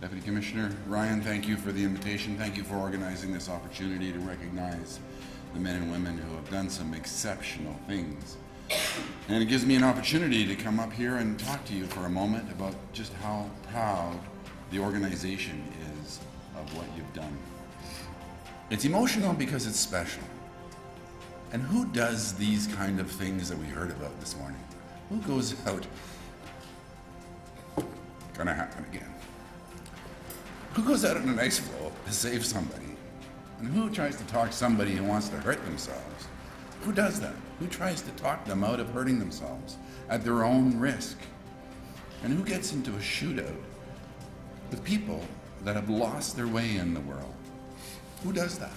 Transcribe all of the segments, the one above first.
Deputy Commissioner Ryan, thank you for the invitation. Thank you for organizing this opportunity to recognize the men and women who have done some exceptional things. And it gives me an opportunity to come up here and talk to you for a moment about just how proud the organization is of what you've done. It's emotional because it's special. And who does these kind of things that we heard about this morning? Who goes out? Gonna happen again. Who goes out on an ice floe to save somebody? And who tries to talk somebody who wants to hurt themselves? Who does that? Who tries to talk them out of hurting themselves at their own risk? And who gets into a shootout with people that have lost their way in the world? Who does that?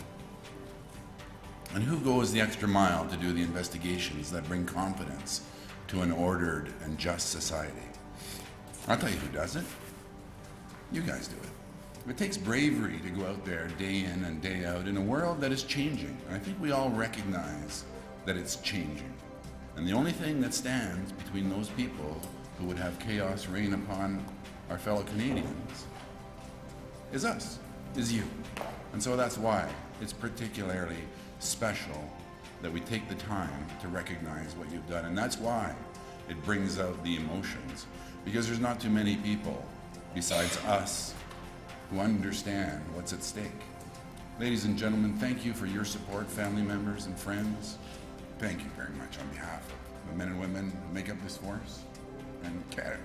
And who goes the extra mile to do the investigations that bring confidence to an ordered and just society? I'll tell you who does it. You guys do it. It takes bravery to go out there day in and day out in a world that is changing. And I think we all recognize that it's changing. And the only thing that stands between those people who would have chaos reign upon our fellow Canadians is us, is you. And so that's why it's particularly special that we take the time to recognize what you've done. And that's why it brings out the emotions. Because there's not too many people besides us who understand what's at stake. Ladies and gentlemen, thank you for your support, family members and friends. Thank you very much on behalf of the men and women who make up this force and Canada.